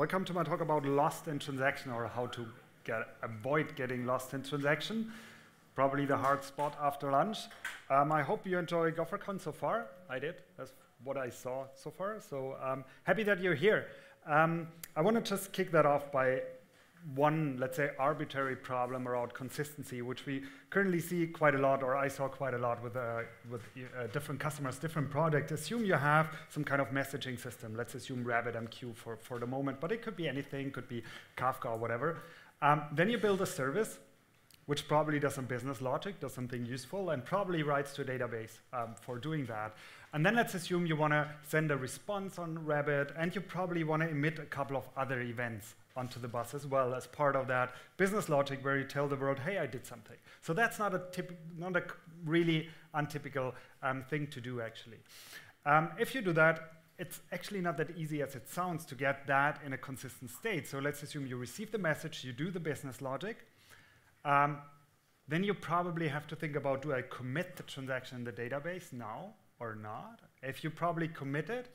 Welcome to my talk about lost in transaction or how to get, avoid getting lost in transaction. Probably the hard spot after lunch. Um, I hope you enjoy GopherCon so far. I did. That's what I saw so far. So um, happy that you're here. Um, I want to just kick that off by one, let's say, arbitrary problem around consistency, which we currently see quite a lot, or I saw quite a lot with, uh, with uh, different customers, different products. Assume you have some kind of messaging system. Let's assume RabbitMQ for, for the moment, but it could be anything, could be Kafka or whatever. Um, then you build a service which probably does some business logic, does something useful, and probably writes to a database um, for doing that. And then let's assume you want to send a response on Rabbit, and you probably want to emit a couple of other events onto the bus as well as part of that business logic where you tell the world, hey, I did something. So that's not a, not a really untypical um, thing to do, actually. Um, if you do that, it's actually not that easy as it sounds to get that in a consistent state. So let's assume you receive the message, you do the business logic, um, then you probably have to think about, do I commit the transaction in the database now or not? If you probably commit it,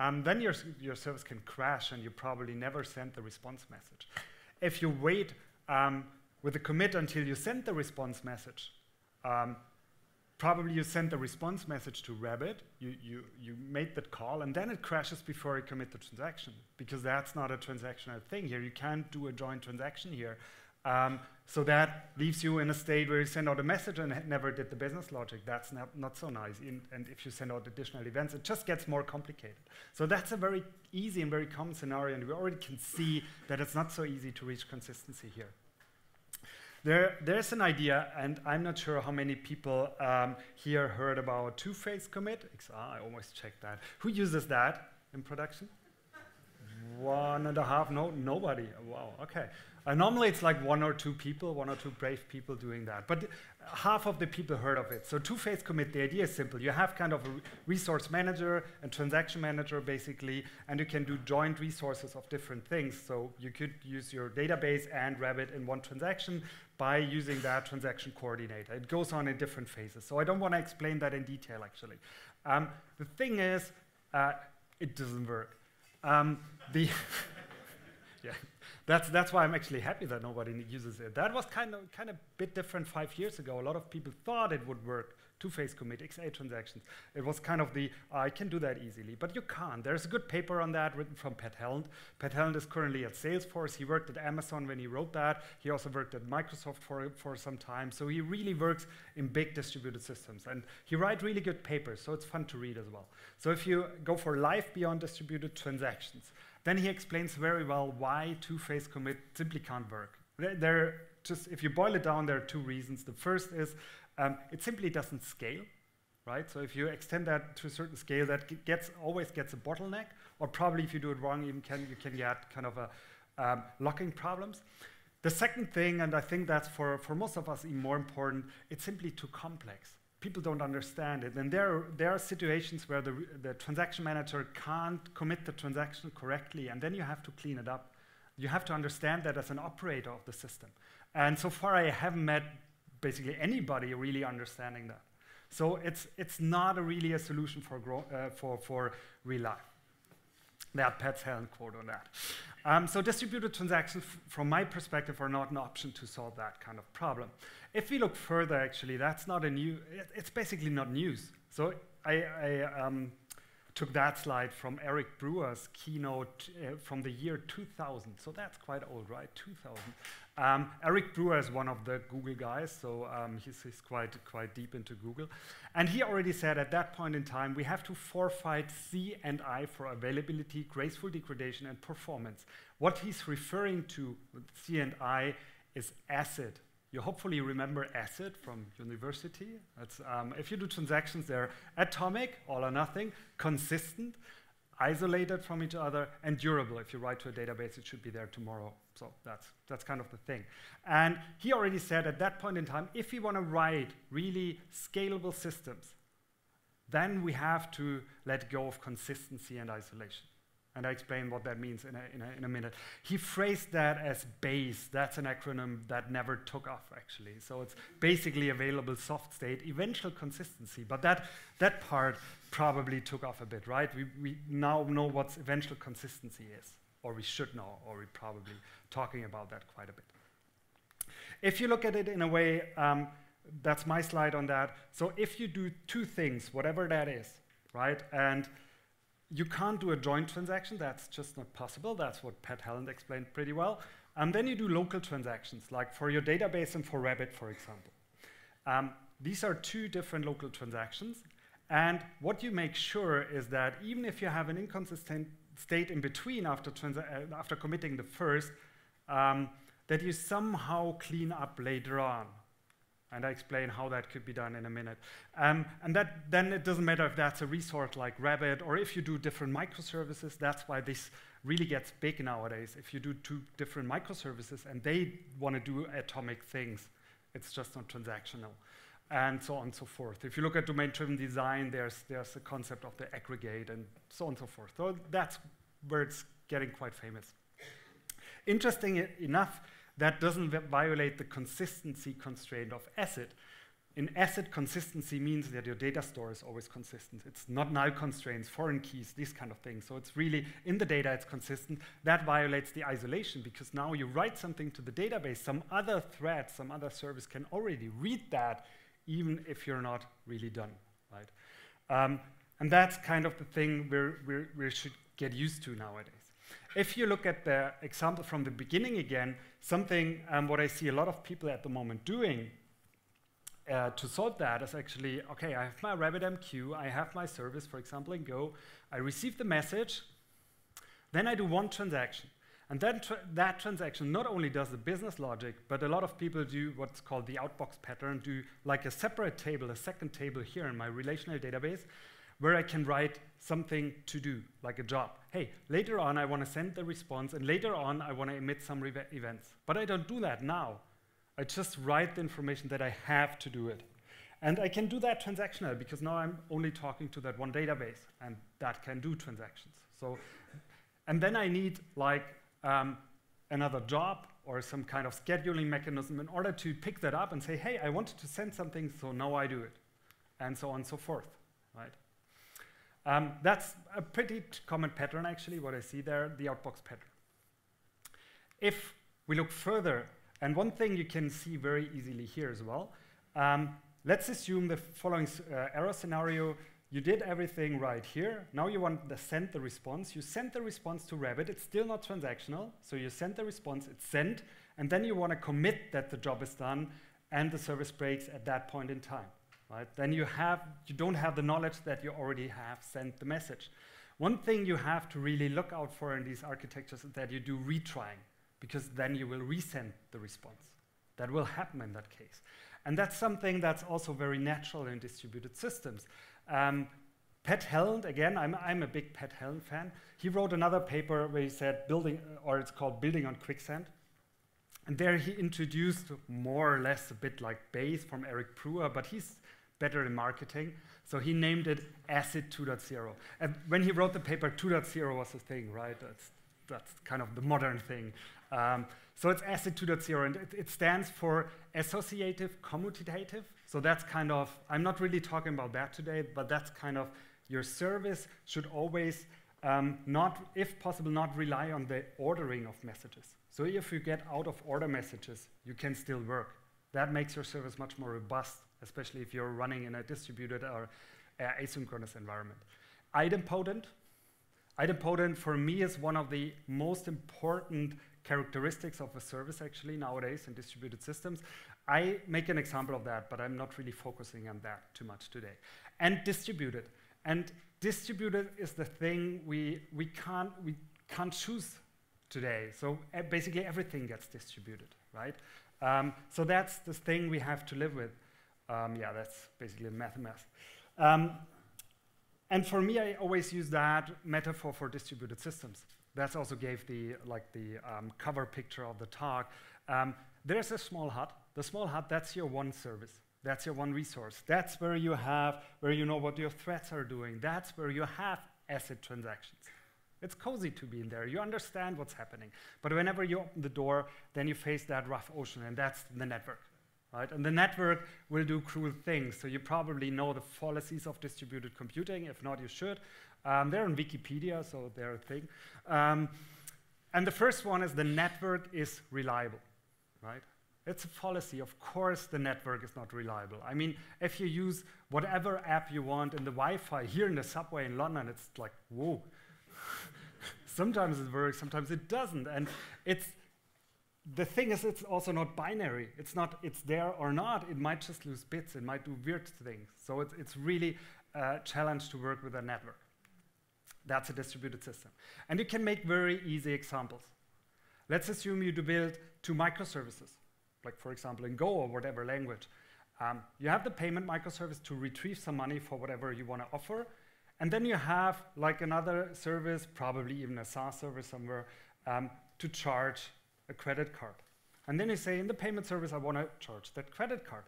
um, then your, your service can crash and you probably never send the response message. If you wait um, with the commit until you send the response message, um, probably you send the response message to Rabbit, you, you, you made that call, and then it crashes before you commit the transaction, because that's not a transactional thing here. You can't do a joint transaction here. Um, so that leaves you in a state where you send out a message and never did the business logic. That's not, not so nice. In, and if you send out additional events, it just gets more complicated. So that's a very easy and very common scenario, and we already can see that it's not so easy to reach consistency here. There, there's an idea, and I'm not sure how many people um, here heard about two-phase commit. I almost checked that. Who uses that in production? One and a half, no, nobody. Wow, okay. Uh, normally it's like one or two people, one or two brave people doing that. But half of the people heard of it. So two-phase commit, the idea is simple. You have kind of a resource manager and transaction manager basically, and you can do joint resources of different things. So you could use your database and Rabbit in one transaction by using that transaction coordinator. It goes on in different phases. So I don't want to explain that in detail actually. Um, the thing is, uh, it doesn't work. Um, the yeah. That's, that's why I'm actually happy that nobody uses it. That was kind of kind of bit different five years ago. A lot of people thought it would work, two-phase commit, XA transactions. It was kind of the, I can do that easily, but you can't. There's a good paper on that written from Pat Helland. Pat Helland is currently at Salesforce. He worked at Amazon when he wrote that. He also worked at Microsoft for, for some time. So he really works in big distributed systems. And he writes really good papers, so it's fun to read as well. So if you go for life beyond distributed transactions, then he explains very well why two-phase commit simply can't work. There, just if you boil it down, there are two reasons. The first is um, it simply doesn't scale, right? So if you extend that to a certain scale, that gets always gets a bottleneck, or probably if you do it wrong, even can you can get kind of a um, locking problems. The second thing, and I think that's for, for most of us even more important, it's simply too complex people don't understand it. And there, there are situations where the, the transaction manager can't commit the transaction correctly, and then you have to clean it up. You have to understand that as an operator of the system. And so far, I haven't met basically anybody really understanding that. So it's, it's not a really a solution for, uh, for, for real life. That Pat Helland quote on that. Um, so distributed transactions, from my perspective, are not an option to solve that kind of problem. If we look further, actually, that's not a new, it, it's basically not news. So I, I um, took that slide from Eric Brewer's keynote uh, from the year 2000. So that's quite old, right? 2000. Um, Eric Brewer is one of the Google guys, so um, he's, he's, quite, quite deep into Google. And he already said at that point in time, we have to forfeit C and I for availability, graceful degradation, and performance. What he's referring to with C and I is ACID, you hopefully remember ACID from university. Um, if you do transactions, they're atomic, all or nothing, consistent, isolated from each other, and durable. If you write to a database, it should be there tomorrow. So that's, that's kind of the thing. And he already said at that point in time, if we want to write really scalable systems, then we have to let go of consistency and isolation. And I explain what that means in a, in, a, in a, minute. He phrased that as BASE. That's an acronym that never took off, actually. So it's basically available soft state, eventual consistency. But that, that part probably took off a bit, right? We, we now know what eventual consistency is. or we should know, or we're probably talking about that quite a bit. If you look at it in a way, um, that's my slide on that. So if you do two things, whatever that is, right, and you can't do a joint transaction, that's just not possible. That's what Pat Helland explained pretty well. And then you do local transactions, like for your database and for Rabbit, for example. Um, these are two different local transactions. And what you make sure is that even if you have an inconsistent state in between after, uh, after committing the first, um, that you somehow clean up later on. And I explain how that could be done in a minute. Um, and that, then it doesn't matter if that's a resource like Rabbit or if you do different microservices. That's why this really gets big nowadays. If you do two different microservices and they want to do atomic things, it's just not transactional. And so on and so forth. If you look at domain-driven design, there's, there's the concept of the aggregate and so on and so forth. So that's where it's getting quite famous. Interesting enough, that doesn't violate the consistency constraint of ACID. In ACID, consistency means that your data store is always consistent. It's not null constraints, foreign keys, these kind of things. So it's really, in the data, it's consistent. That violates the isolation because now you write something to the database, some other thread, some other service can already read that even if you're not really done, right? Um, and that's kind of the thing we should get used to nowadays. If you look at the example from the beginning again, something um, what I see a lot of people at the moment doing uh, to solve that is actually, okay, I have my RabbitMQ, I have my service, for example, in Go, I receive the message, then I do one transaction. And then tra that transaction not only does the business logic, but a lot of people do what's called the outbox pattern, do like a separate table, a second table here in my relational database, where I can write something to do, like a job. Hey, later on I want to send the response, and later on I want to emit some events. But I don't do that now. I just write the information that I have to do it. And I can do that transactional because now I'm only talking to that one database, and that can do transactions. So, and then I need like um, another job or some kind of scheduling mechanism in order to pick that up and say, hey, I wanted to send something, so now I do it, and so on and so forth, right? Um, that's a pretty common pattern, actually, what I see there, the outbox pattern. If we look further, and one thing you can see very easily here as well, um, let's assume the following uh, error scenario you did everything right here. Now you want to send the response. You send the response to Rabbit. It's still not transactional. So you send the response, it's sent, and then you want to commit that the job is done and the service breaks at that point in time. Right? Then you, have, you don't have the knowledge that you already have sent the message. One thing you have to really look out for in these architectures is that you do retrying, because then you will resend the response. That will happen in that case. And that's something that's also very natural in distributed systems. Um, Pat Helland, again, I'm, I'm a big Pat Helland fan. He wrote another paper where he said building, or it's called Building on Quicksand. And there he introduced more or less a bit like Base from Eric Brewer, but he's better in marketing. So he named it ACID 2.0. And when he wrote the paper, 2.0 was the thing, right? That's, that's kind of the modern thing. Um, so it's ACID 2.0, and it, it, stands for Associative Commutative. So that's kind of, I'm not really talking about that today, but that's kind of your service should always um, not, if possible, not rely on the ordering of messages. So if you get out of order messages, you can still work. That makes your service much more robust, especially if you're running in a distributed or uh, asynchronous environment. Idempotent. Idempotent for me is one of the most important characteristics of a service actually nowadays in distributed systems. I make an example of that, but I'm not really focusing on that too much today. And distributed. And distributed is the thing we, we, can't, we can't choose today. So uh, basically everything gets distributed, right? Um, so that's the thing we have to live with. Um, yeah, that's basically a math. Um, and for me, I always use that metaphor for distributed systems. That also gave the like the um, cover picture of the talk. Um, there's a small hut the small hut, that's your one service. That's your one resource. That's where you have, where you know what your threats are doing. That's where you have ACID transactions. It's cozy to be in there. You understand what's happening. But whenever you open the door, then you face that rough ocean, and that's the network. Right? And the network will do cruel things. So you probably know the fallacies of distributed computing. If not, you should. Um, they're on Wikipedia, so they're a thing. Um, and the first one is the network is reliable, right? It's a fallacy. Of course, the network is not reliable. I mean, if you use whatever app you want in the Wi-Fi here in the subway in London, it's like, whoa. sometimes it works, sometimes it doesn't. And it's the thing is, it's also not binary. It's not it's there or not. It might just lose bits. It might do weird things. So it's, it's really a challenge to work with a network. That's a distributed system. And you can make very easy examples. Let's assume you do build two microservices like for example in Go or whatever language. Um, you have the payment microservice to retrieve some money for whatever you want to offer. And then you have like another service, probably even a SaaS service somewhere, um, to charge a credit card. And then you say, in the payment service, I want to charge that credit card.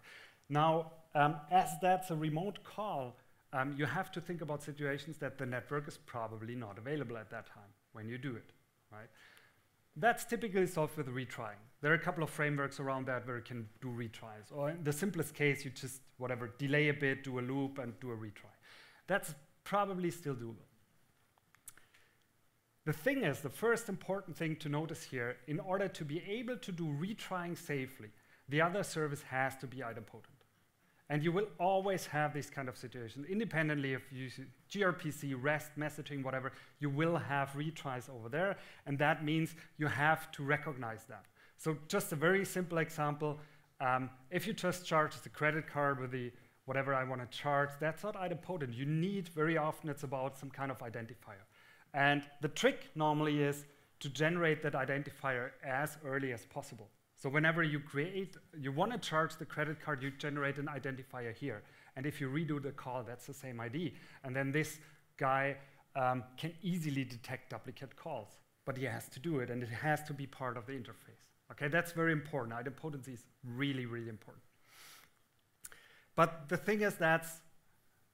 Now, um, as that's a remote call, um, you have to think about situations that the network is probably not available at that time when you do it, right? That's typically solved with retrying. There are a couple of frameworks around that where you can do retries. Or in the simplest case, you just, whatever, delay a bit, do a loop, and do a retry. That's probably still doable. The thing is, the first important thing to notice here, in order to be able to do retrying safely, the other service has to be idempotent. And you will always have this kind of situation, independently of gRPC, REST, messaging, whatever, you will have retries over there, and that means you have to recognize that. So just a very simple example, um, if you just charge the credit card with the whatever I want to charge, that's not idempotent. You need, very often it's about some kind of identifier. And the trick normally is to generate that identifier as early as possible. So whenever you create, you want to charge the credit card, you generate an identifier here. And if you redo the call, that's the same ID. And then this guy um, can easily detect duplicate calls. But he has to do it, and it has to be part of the interface. Okay, that's very important. Idempotency is really, really important. But the thing is, that's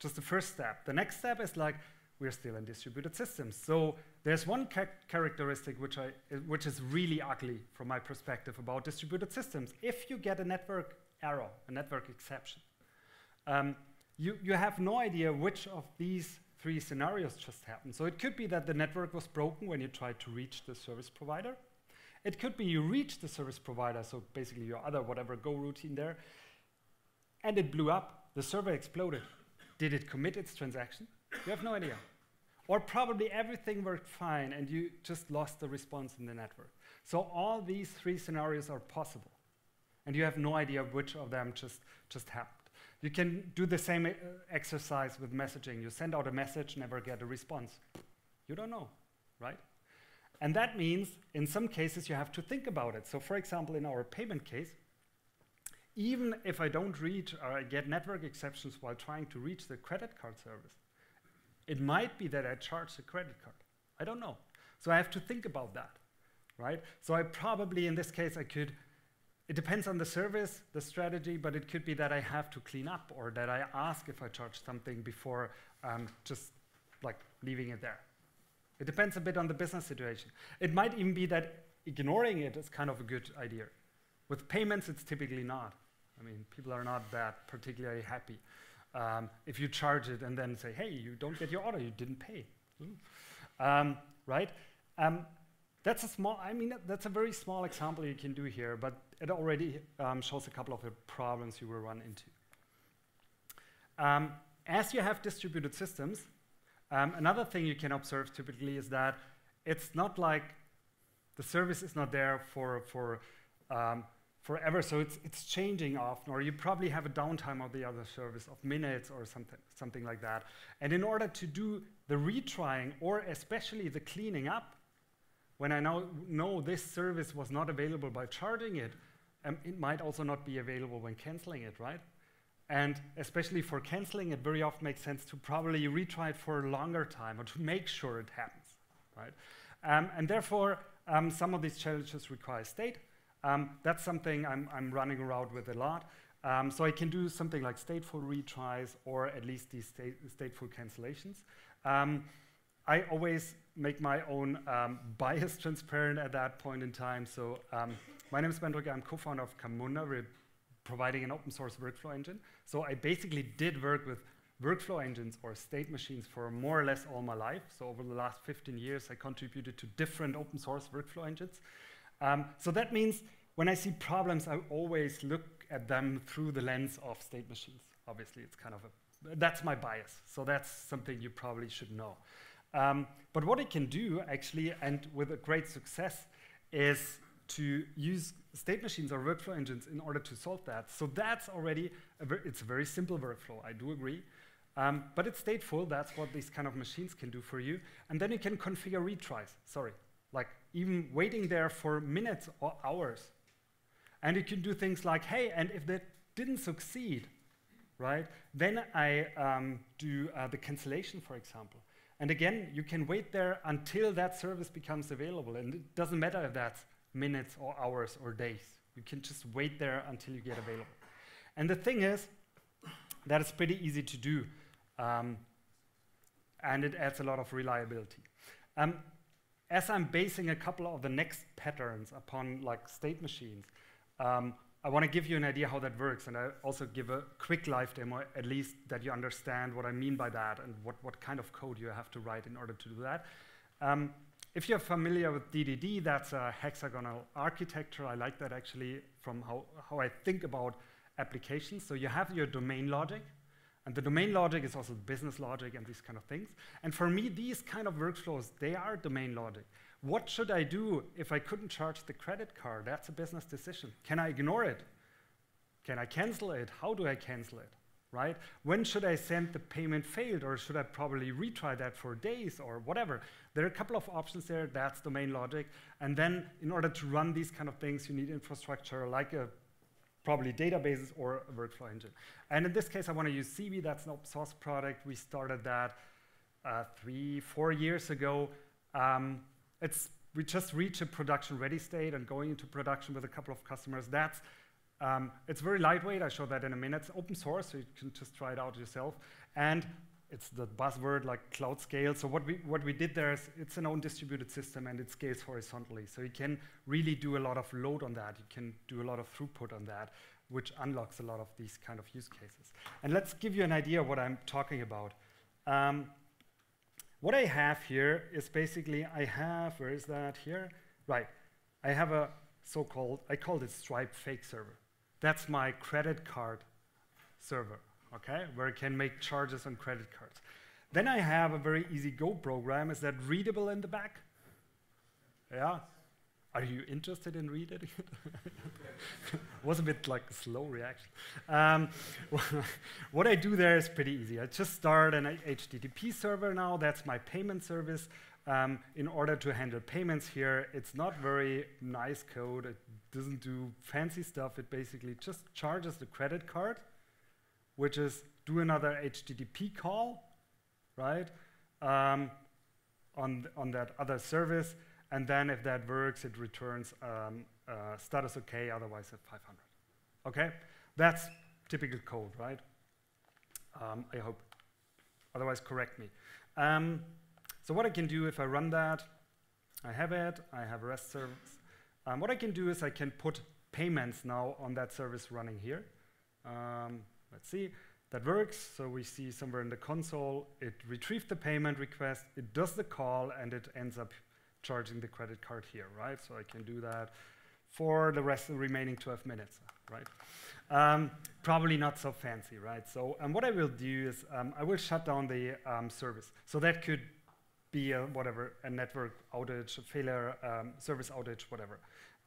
just the first step. The next step is like, we're still in distributed systems. So there's one ca characteristic which, I, which is really ugly from my perspective about distributed systems. If you get a network error, a network exception, um, you, you have no idea which of these three scenarios just happened. So it could be that the network was broken when you tried to reach the service provider. It could be you reached the service provider, so basically your other whatever Go routine there, and it blew up, the server exploded. Did it commit its transaction? You have no idea. Or probably everything worked fine and you just lost the response in the network. So all these three scenarios are possible. And you have no idea which of them just, just happened. You can do the same uh, exercise with messaging. You send out a message, never get a response. You don't know, right? And that means in some cases you have to think about it. So for example, in our payment case, even if I don't reach or I get network exceptions while trying to reach the credit card service, it might be that I charge the credit card. I don't know. So I have to think about that, right? So I probably, in this case, I could, it depends on the service, the strategy, but it could be that I have to clean up or that I ask if I charge something before um, just like leaving it there. It depends a bit on the business situation. It might even be that ignoring it is kind of a good idea. With payments, it's typically not. I mean, people are not that particularly happy. Um, if you charge it and then say, hey, you don't get your order, you didn't pay. Um, right? Um, that's a small, I mean, that's a very small example you can do here, but it already um, shows a couple of the problems you will run into. As you have distributed systems, another thing you can observe typically is that it's not like the service is not there for, for um, forever, so it's, it's changing often, or you probably have a downtime of the other service of minutes or something, something like that. And in order to do the retrying, or especially the cleaning up, when I now know this service was not available by charging it, um, it might also not be available when canceling it, right? And especially for canceling, it very often makes sense to probably retry it for a longer time or to make sure it happens, right? Um, and therefore, um, some of these challenges require state, um, that's something I'm, I'm, running around with a lot. Um, so I can do something like stateful retries or at least these state stateful cancellations. Um, I always make my own um, bias transparent at that point in time. So um, my name is Bernd Rücker. I'm co-founder of Camunda. We're providing an open source workflow engine. So I basically did work with workflow engines or state machines for more or less all my life. So over the last 15 years, I contributed to different open source workflow engines. Um, so that means when I see problems, I always look at them through the lens of state machines. Obviously, it's kind of a, that's my bias. So that's something you probably should know. Um, but what it can do, actually, and with a great success, is to use state machines or workflow engines in order to solve that. So that's already, a it's a very simple workflow, I do agree. Um, but it's stateful, that's what these kind of machines can do for you. And then you can configure retries, sorry. Like even waiting there for minutes or hours. And you can do things like, hey, and if that didn't succeed, right, then I um, do uh, the cancellation, for example. And again, you can wait there until that service becomes available. And it doesn't matter if that's minutes or hours or days. You can just wait there until you get available. And the thing is that it's pretty easy to do. Um, and it adds a lot of reliability. Um, as I'm basing a couple of the next patterns upon like state machines, um, I want to give you an idea how that works, and I also give a quick live demo, at least that you understand what I mean by that and what, what kind of code you have to write in order to do that. Um, if you're familiar with DDD, that's a hexagonal architecture. I like that actually from how, how I think about applications. So you have your domain logic, and the domain logic is also business logic and these kind of things. And for me, these kind of workflows, they are domain logic. What should I do if I couldn't charge the credit card? That's a business decision. Can I ignore it? Can I cancel it? How do I cancel it? Right? When should I send the payment failed, or should I probably retry that for days or whatever? There are a couple of options there. That's domain logic. And then, in order to run these kind of things, you need infrastructure like a probably databases or a workflow engine. And in this case, I want to use Zeebe. That's an open source product. We started that uh, three, four years ago. Um, it's, we just reached a production ready state and going into production with a couple of customers. That's, um, it's very lightweight. I show that in a minute. It's open source, so you can just try it out yourself. And it's the buzzword like cloud scale. So what we, what we did there is it's an own distributed system and it scales horizontally. So you can really do a lot of load on that. You can do a lot of throughput on that, which unlocks a lot of these kind of use cases. And let's give you an idea of what I'm talking about. Um, what I have here is basically, I have, where is that here? Right, I have a so-called, I call it Stripe fake server. That's my credit card server, okay, where I can make charges on credit cards. Then I have a very easy Go program. Is that readable in the back? Yeah, are you interested in reading it? was a bit like a slow reaction. Um, what I do there is pretty easy. I just start an HTTP server now. That's my payment service. Um, in order to handle payments here, it's not very nice code. It doesn't do fancy stuff. It basically just charges the credit card, which is do another HTTP call, right, um, on, th on that other service and then if that works, it returns um, uh, status OK, otherwise at 500. Okay? That's typical code, right? Um, I hope. Otherwise, correct me. Um, so what I can do if I run that, I have it, I have a REST service. Um, what I can do is I can put payments now on that service running here. Let's see, that works. So we see somewhere in the console, it retrieved the payment request, it does the call, and it ends up charging the credit card here, right? So I can do that for the rest of the remaining 12 minutes, right? Um, probably not so fancy, right? So um, what I will do is um, I will shut down the um, service. So that could be a, whatever, a network outage, a failure, um, service outage, whatever.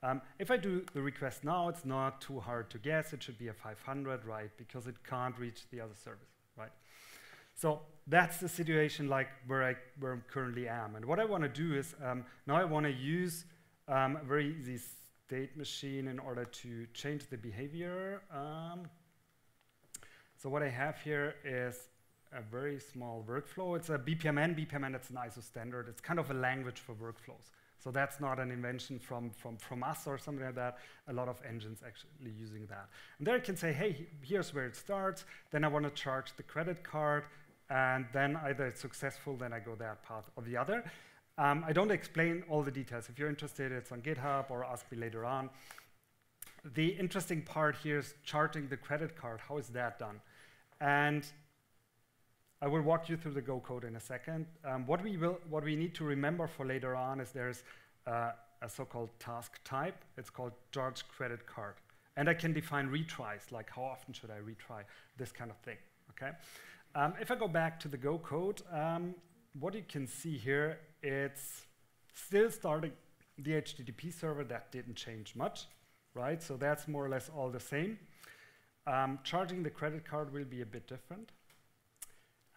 Um, if I do the request now, it's not too hard to guess. It should be a 500, right? Because it can't reach the other service, right? So that's the situation like where I where I'm currently am. And what I want to do is um, now I want to use um, a very easy state machine in order to change the behavior. Um, so what I have here is a very small workflow. It's a BPMN. BPMN, it's an ISO standard. It's kind of a language for workflows. So that's not an invention from, from, from us or something like that. A lot of engines actually using that. And there I can say, hey, here's where it starts. Then I want to charge the credit card and then either it's successful, then I go that path or the other. Um, I don't explain all the details. If you're interested, it's on GitHub or ask me later on. The interesting part here is charting the credit card. How is that done? And I will walk you through the Go code in a second. Um, what, we will, what we need to remember for later on is there's uh, a so-called task type. It's called charge credit card. And I can define retries, like how often should I retry, this kind of thing, okay? Um, if I go back to the Go code, um, what you can see here, it's still starting the HTTP server. That didn't change much, right? So that's more or less all the same. Um, charging the credit card will be a bit different.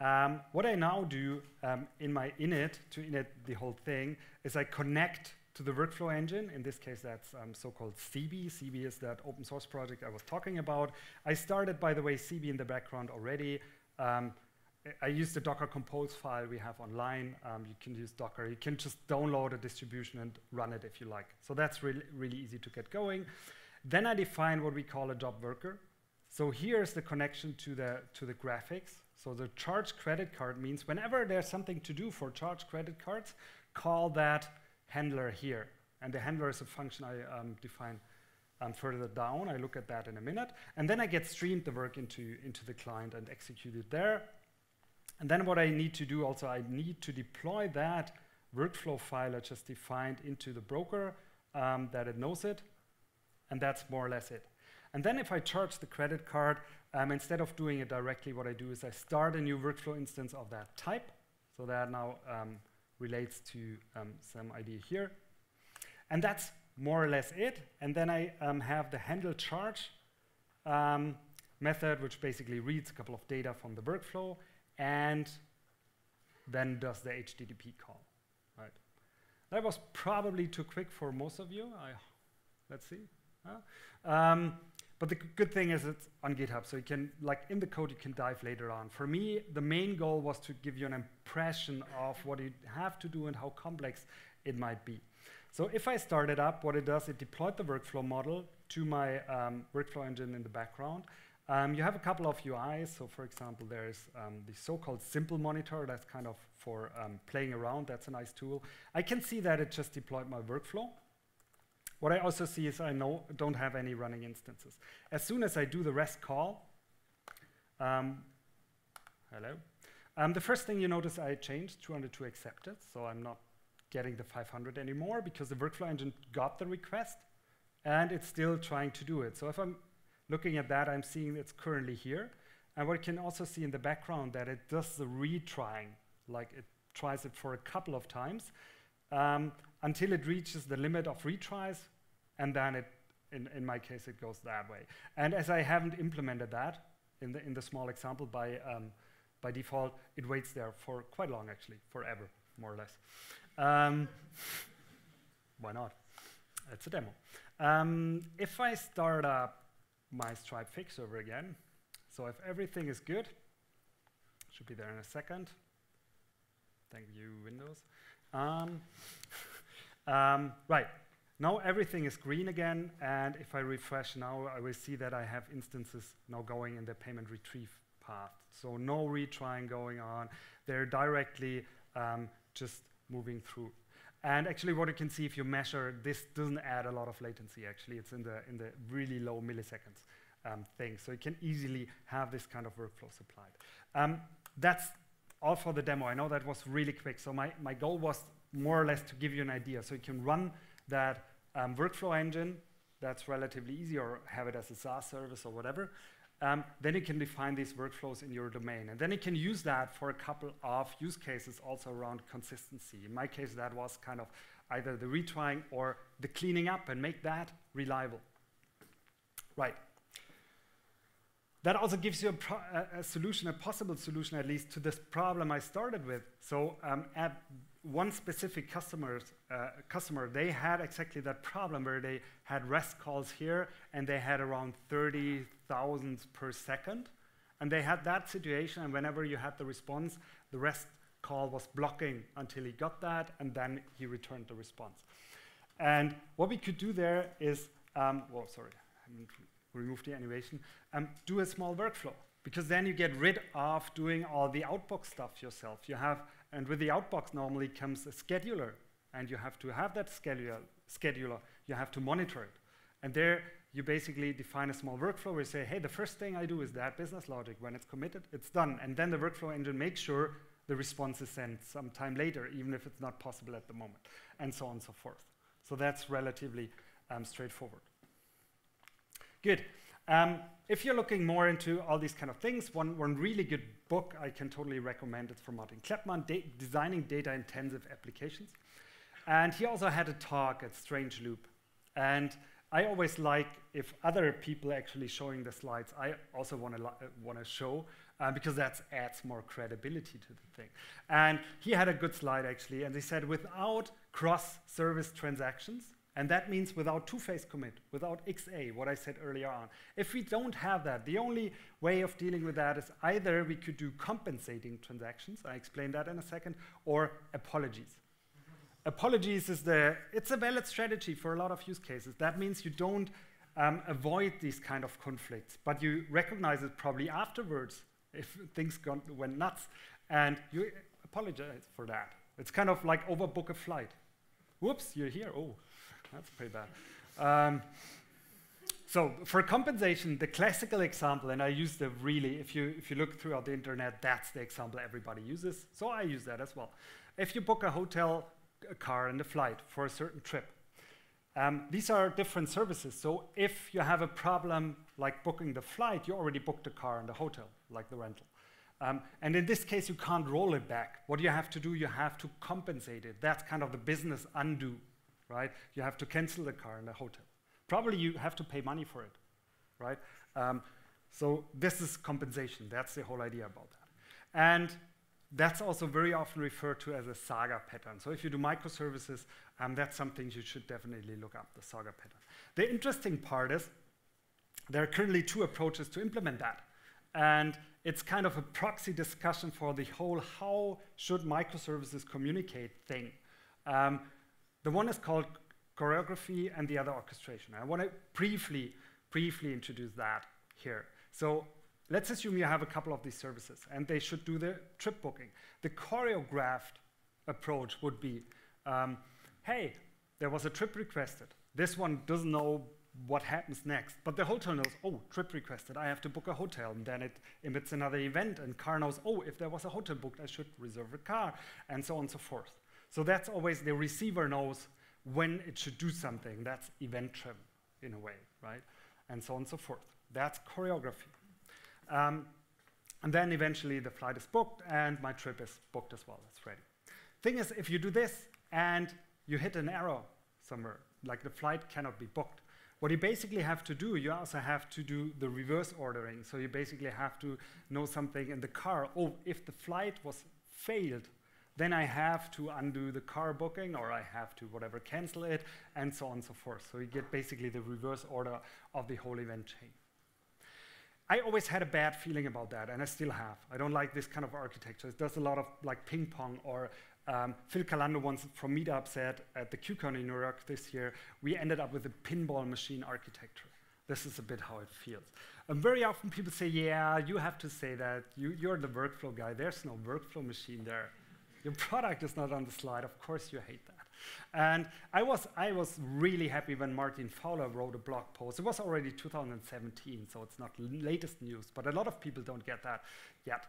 Um, what I now do um, in my init, to init the whole thing, is I connect to the workflow engine. In this case, that's um, so-called Zeebe. Zeebe is that open source project I was talking about. I started, by the way, Zeebe in the background already. Um, I use the Docker Compose file we have online. Um, you can use Docker. You can just download a distribution and run it if you like. So that's really, really easy to get going. Then I define what we call a job worker. So here's the connection to the, to the graphics. So the charge credit card means whenever there's something to do for charge credit cards, call that handler here. And the handler is a function I um, define um, further down. I look at that in a minute. And then I get streamed the work into, into the client and execute it there. And then what I need to do also, I need to deploy that workflow file I just defined into the broker um, that it knows it. And that's more or less it. And then if I charge the credit card, um, instead of doing it directly, what I do is I start a new workflow instance of that type. So that now um, relates to um, some idea here. And that's more or less it. And then I um, have the handle charge um, method, which basically reads a couple of data from the workflow and then does the HTTP call. Right. That was probably too quick for most of you. I, let's see. Um, but the good thing is it's on GitHub, so you can, like in the code, you can dive later on. For me, the main goal was to give you an impression of what you have to do and how complex it might be. So if I start it up, what it does, it deployed the workflow model to my um, workflow engine in the background. Um, you have a couple of UIs. So for example, there's um, the so-called simple monitor. That's kind of for um, playing around. That's a nice tool. I can see that it just deployed my workflow. What I also see is I know, don't have any running instances. As soon as I do the REST call, um, hello, um, the first thing you notice I changed 200 to accepted, so I'm not getting the 500 anymore because the workflow engine got the request and it's still trying to do it. So if I'm looking at that, I'm seeing it's currently here. And what you can also see in the background that it does the retrying, like it tries it for a couple of times um, until it reaches the limit of retries, and then it, in, in my case, it goes that way. And as I haven't implemented that in the, in the small example by, um, by default, it waits there for quite long, actually, forever, more or less. Um, why not? It's a demo. Um, if I start up my Stripe fix server again, so if everything is good, should be there in a second. Thank you, Windows. Um, um, right, now everything is green again, and if I refresh now, I will see that I have instances now going in the payment retrieve path. So no retrying going on. They're directly um, just moving through. And actually what you can see if you measure, this doesn't add a lot of latency actually. It's in the, in the really low milliseconds um, thing. So you can easily have this kind of workflow supplied. Um, that's all for the demo. I know that was really quick. So my, my goal was more or less to give you an idea. So you can run that um, workflow engine, that's relatively easy, or have it as a SaaS service or whatever. Um, then you can define these workflows in your domain. And then you can use that for a couple of use cases also around consistency. In my case, that was kind of either the retrying or the cleaning up and make that reliable. Right. That also gives you a, a, solution, a possible solution at least, to this problem I started with. So um, at one specific customers, uh, customer, they had exactly that problem where they had REST calls here and they had around 30,000 per second. And they had that situation, and whenever you had the response, the REST call was blocking until he got that, and then he returned the response. And what we could do there is, um, well, sorry, remove the animation, um, do a small workflow because then you get rid of doing all the outbox stuff yourself. You have and with the outbox normally comes a scheduler, and you have to have that scheduler, scheduler. you have to monitor it. And there you basically define a small workflow where you say, hey, the first thing I do is that business logic. When it's committed, it's done. And then the workflow engine makes sure the response is sent sometime later, even if it's not possible at the moment, and so on and so forth. So that's relatively um, straightforward. Good. Um, if you're looking more into all these kind of things, one, one really good book I can totally recommend is from Martin Kleppmann, da Designing Data-Intensive Applications. And he also had a talk at Strange Loop. And I always like if other people actually showing the slides, I also want to want to show uh, because that adds more credibility to the thing. And he had a good slide actually, and he said without cross-service transactions, and that means without two-phase commit, without XA, what I said earlier on. If we don't have that, the only way of dealing with that is either we could do compensating transactions, I explain that in a second, or apologies apologies is the, it's a valid strategy for a lot of use cases. That means you don't um, avoid these kind of conflicts, but you recognize it probably afterwards if things gone, went nuts, and you apologize for that. It's kind of like overbook a flight. Whoops, you're here. Oh, that's pretty bad. Um, so for compensation, the classical example, and I use the really, if you, if you look throughout the internet, that's the example everybody uses. So I use that as well. If you book a hotel a car and a flight for a certain trip. Um, these are different services. So if you have a problem like booking the flight, you already booked the car and the hotel, like the rental. Um, and in this case, you can't roll it back. What you have to do, you have to compensate it. That's kind of the business undo, right? You have to cancel the car in the hotel. Probably you have to pay money for it, right? Um, so this is compensation. That's the whole idea about that. And that's also very often referred to as a saga pattern. So if you do microservices, um, that's something you should definitely look up, the saga pattern. The interesting part is there are currently two approaches to implement that. And it's kind of a proxy discussion for the whole how should microservices communicate thing. Um, the one is called choreography and the other orchestration. I want to briefly, briefly introduce that here. So Let's assume you have a couple of these services and they should do the trip booking. The choreographed approach would be, um, hey, there was a trip requested. This one doesn't know what happens next, but the hotel knows, oh, trip requested, I have to book a hotel. And then it emits another event and car knows, oh, if there was a hotel booked, I should reserve a car, and so on and so forth. So that's always the receiver knows when it should do something. That's event driven in a way, right? And so on and so forth. That's choreography. Um, and then eventually the flight is booked and my trip is booked as well. It's ready. Thing is, if you do this and you hit an error somewhere, like the flight cannot be booked, what you basically have to do, you also have to do the reverse ordering. So you basically have to know something in the car. Oh, if the flight was failed, then I have to undo the car booking or I have to whatever cancel it and so on and so forth. So you get basically the reverse order of the whole event chain. I always had a bad feeling about that, and I still have. I don't like this kind of architecture. It does a lot of like ping pong, or um, Phil Calçado once from Meetup said at the KubeCon in New York this year, we ended up with a pinball machine architecture. This is a bit how it feels. And very often people say, yeah, you have to say that. You, you're the workflow guy. There's no workflow machine there. Your product is not on the slide. Of course you hate that. And I was, I was really happy when Martin Fowler wrote a blog post. It was already 2017, so it's not latest news, but a lot of people don't get that yet.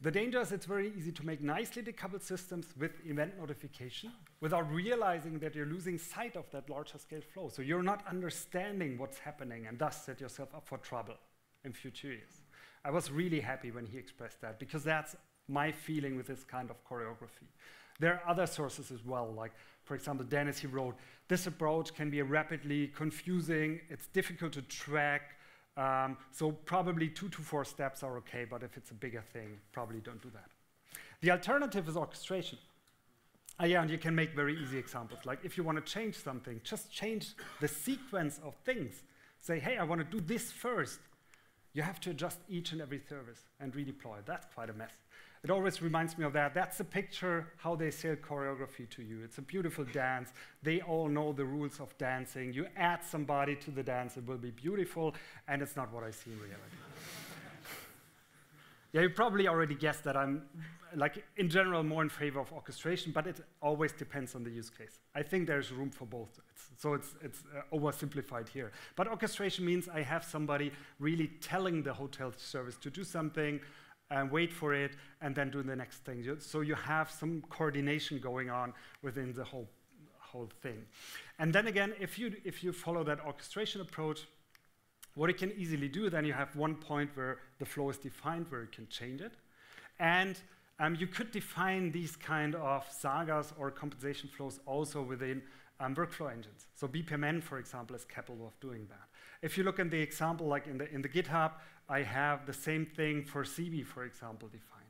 The danger is it's very easy to make nicely decoupled systems with event notification without realizing that you're losing sight of that larger scale flow. So you're not understanding what's happening and thus set yourself up for trouble in future years. I was really happy when he expressed that because that's my feeling with this kind of choreography. There are other sources as well, like for example, Dennis, he wrote, this approach can be rapidly confusing, it's difficult to track, um, so probably two to four steps are okay, but if it's a bigger thing, probably don't do that. The alternative is orchestration. Uh, yeah, and you can make very easy examples. Like if you want to change something, just change the sequence of things. Say, hey, I want to do this first. You have to adjust each and every service and redeploy. That's quite a mess. It always reminds me of that. That's a picture how they sell choreography to you. It's a beautiful dance. They all know the rules of dancing. You add somebody to the dance, it will be beautiful, and it's not what I see in reality. Yeah, you probably already guessed that I'm, like, in general, more in favor of orchestration, but it always depends on the use case. I think there's room for both. It's, so it's, it's uh, oversimplified here. But orchestration means I have somebody really telling the hotel service to do something, and wait for it, and then do the next thing. So you have some coordination going on within the whole, whole thing. And then again, if you, if you follow that orchestration approach, what it can easily do, then you have one point where the flow is defined, where you can change it. And um, you could define these kind of sagas or compensation flows also within um, workflow engines. So BPMN, for example, is capable of doing that. If you look in the example, like in the, in the GitHub, I have the same thing for Zeebe, for example, defined.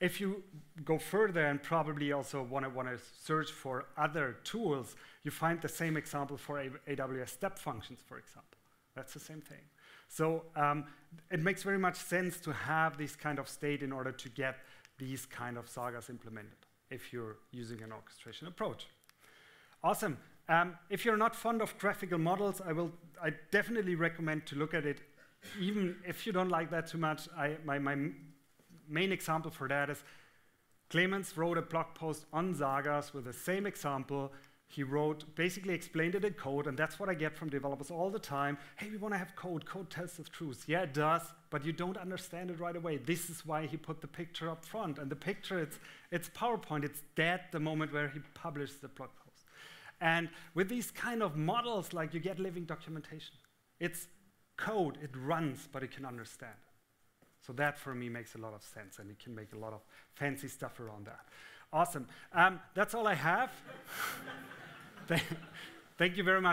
If you go further and probably also want to search for other tools, you find the same example for AWS step functions, for example. That's the same thing. So um, it makes very much sense to have this kind of state in order to get these kind of sagas implemented if you're using an orchestration approach. Awesome. Um, if you're not fond of graphical models, I will I definitely recommend to look at it. Even if you don't like that too much, I, my, my main example for that is Clemens wrote a blog post on Sagas with the same example he wrote, basically explained it in code, and that's what I get from developers all the time. Hey, we want to have code. Code tells the truth. Yeah, it does, but you don't understand it right away. This is why he put the picture up front. And the picture, it's, it's PowerPoint. It's dead the moment where he published the blog post. And with these kind of models, like you get living documentation. It's code, it runs, but it can understand. So that for me makes a lot of sense, and you can make a lot of fancy stuff around that. Awesome. Um, that's all I have. Thank you very much.